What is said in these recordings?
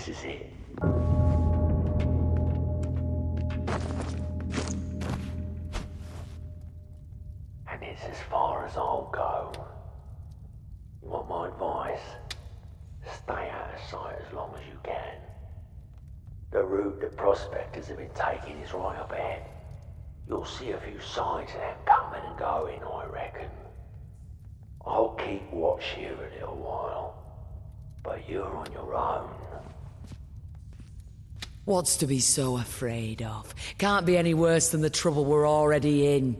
This is it. And it's as far as I'll go. You want my advice? Stay out of sight as long as you can. The route that prospectors have been taking is right up ahead. You'll see a few signs of them coming and going, I reckon. I'll keep watch here a little while, but you're on your own. What's to be so afraid of? Can't be any worse than the trouble we're already in.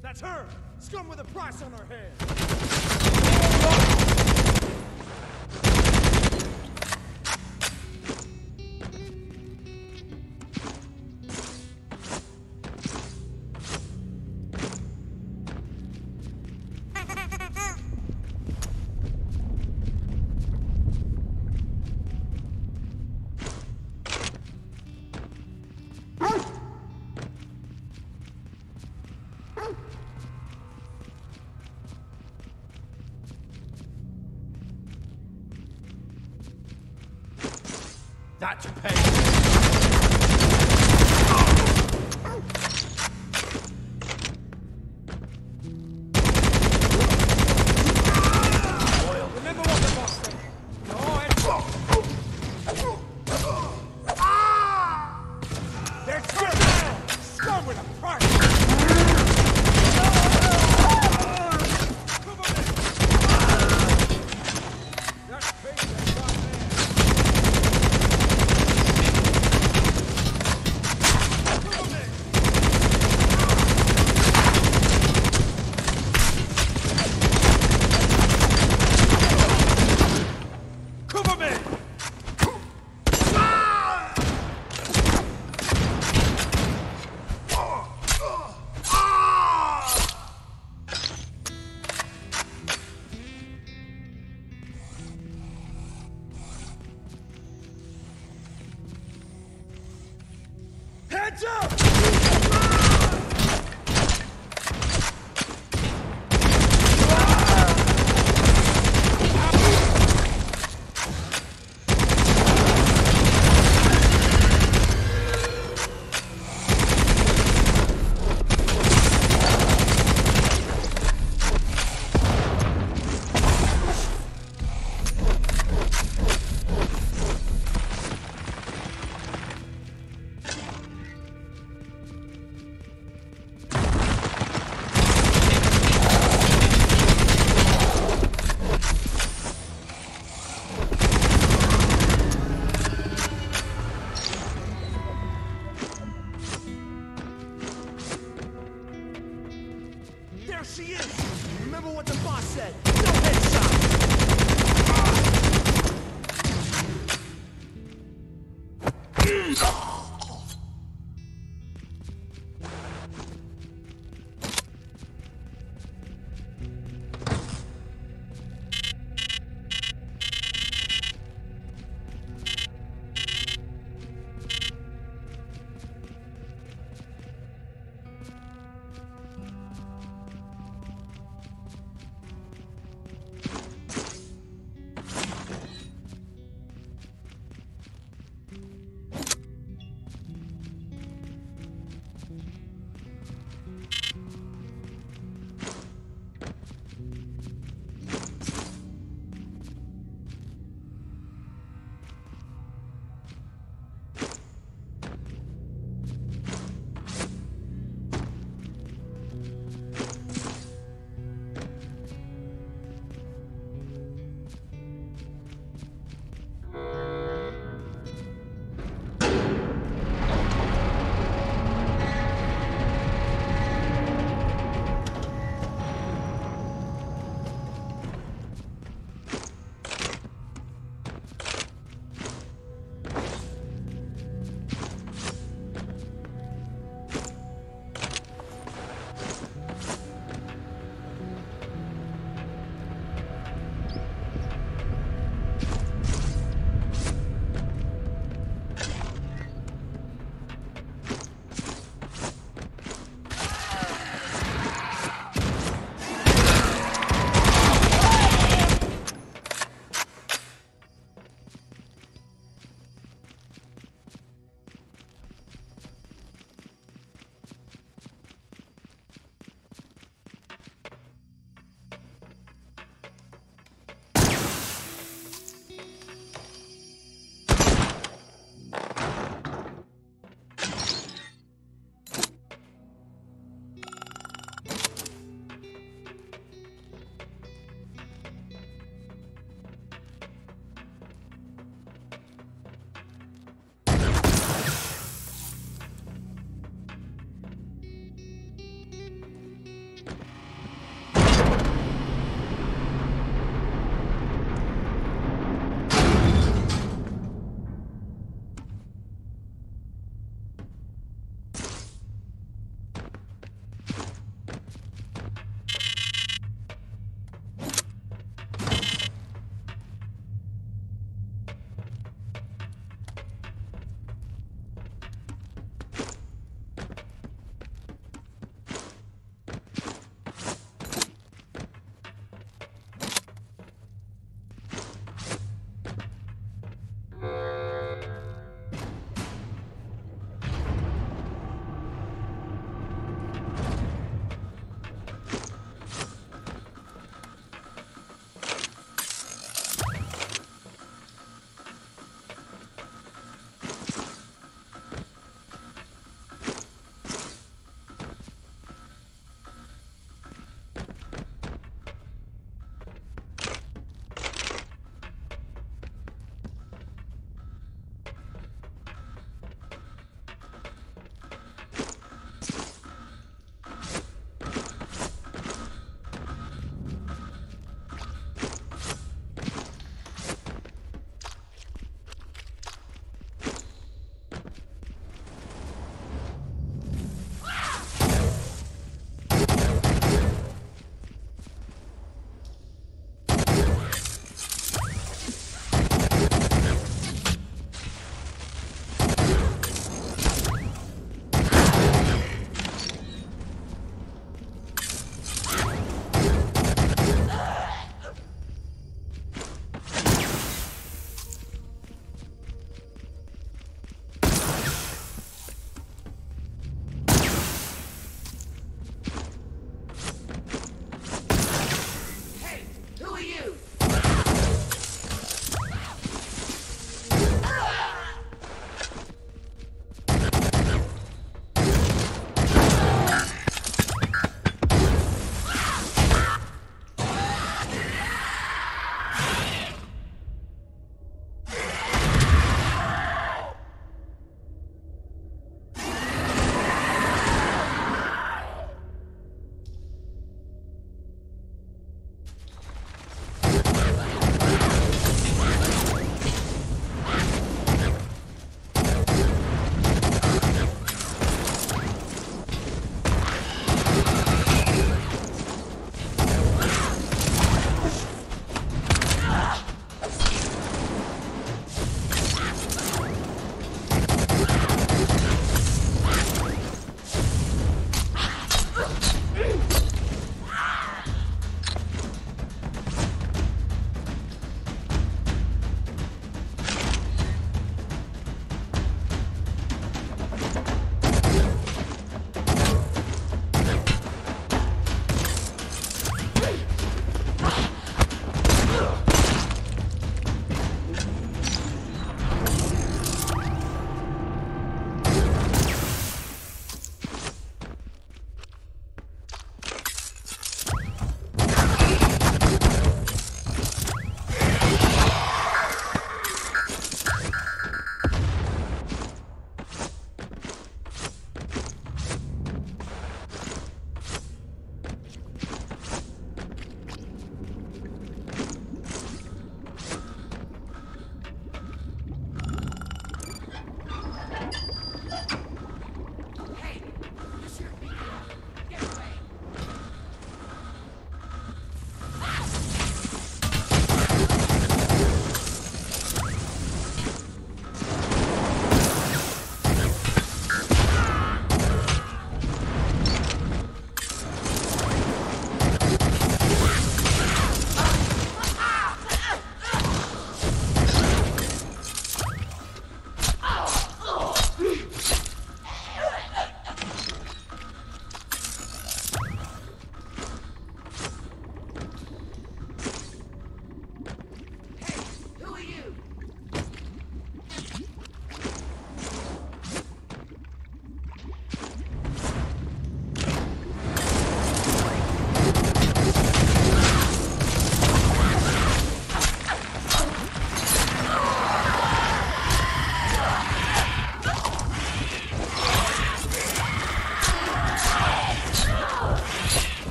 That's her! Scum with a price on her head! That's pain!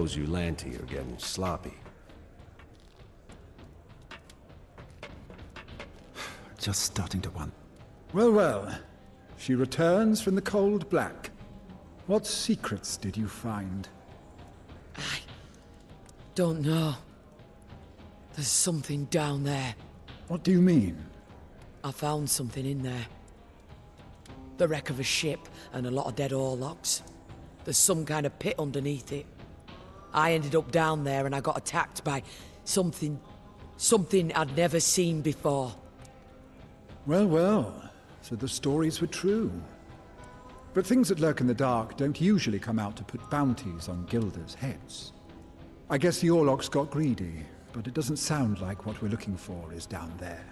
Those Ulanti are getting sloppy. Just starting to want. Well, well. She returns from the cold black. What secrets did you find? I don't know. There's something down there. What do you mean? I found something in there. The wreck of a ship and a lot of dead Orlocks. There's some kind of pit underneath it. I ended up down there and I got attacked by something. something I'd never seen before. Well, well. So the stories were true. But things that lurk in the dark don't usually come out to put bounties on Guilders' heads. I guess the Orlocks got greedy, but it doesn't sound like what we're looking for is down there.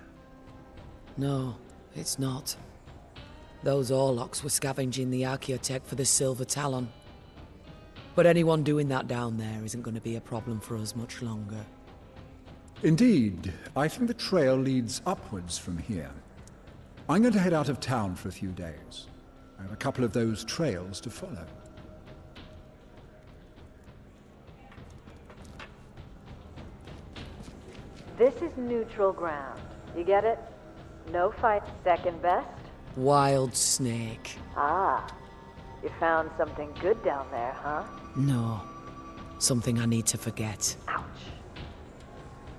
No, it's not. Those Orlocks were scavenging the Archaeotech for the Silver Talon. But anyone doing that down there isn't going to be a problem for us much longer. Indeed, I think the trail leads upwards from here. I'm going to head out of town for a few days. I have a couple of those trails to follow. This is neutral ground. You get it? No fight. Second best? Wild snake. Ah. You found something good down there, huh? No. Something I need to forget. Ouch.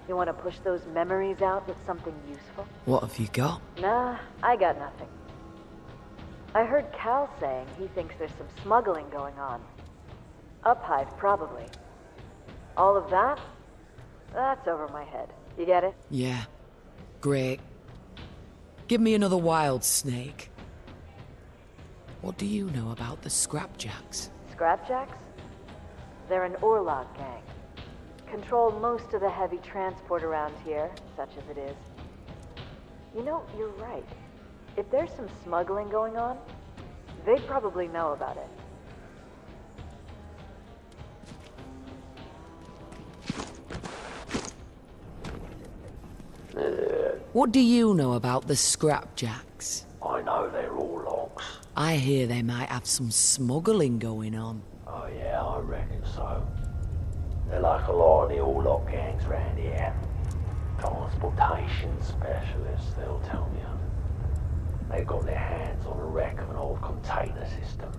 You want to push those memories out with something useful? What have you got? Nah, I got nothing. I heard Cal saying he thinks there's some smuggling going on. Uphive, probably. All of that? That's over my head. You get it? Yeah. Great. Give me another wild snake. What do you know about the Scrapjacks? Scrapjacks? They're an Orlock gang. Control most of the heavy transport around here, such as it is. You know, you're right. If there's some smuggling going on, they'd probably know about it. What do you know about the Scrapjacks? I know they're Orlocks. I hear they might have some smuggling going on. Oh yeah, I reckon so. They're like a lot of the Orlock gangs round here. Transportation specialists, they'll tell you. They've got their hands on the wreck of an old container system.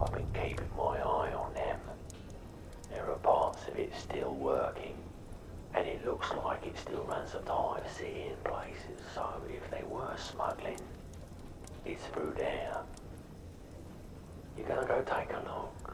I've been keeping my eye on them. There are parts of it still working. And it looks like it still runs a Type C in places, so if they were smuggling, it's through there. You gonna go take a look?